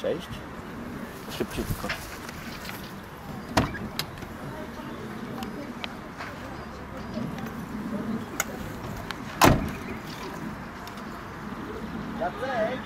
przejść? Szybciutko. Jacek!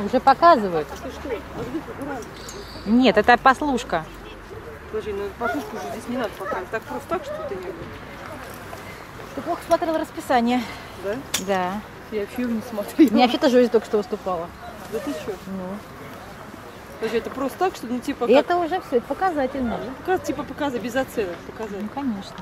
Уже показывают. Нет, это послушка. Подожди, ну покушку уже здесь не надо показывать. Так просто так что-то не было. Ты плохо смотрела расписание. Да? Да. Я вообще не смотрела. Меня вообще тоже только что выступала. Да ты что? Ну. Подожди, это просто так, что ну типа И как... это уже все, это показательно. Показ, типа показать, без оценок показать. Ну, конечно.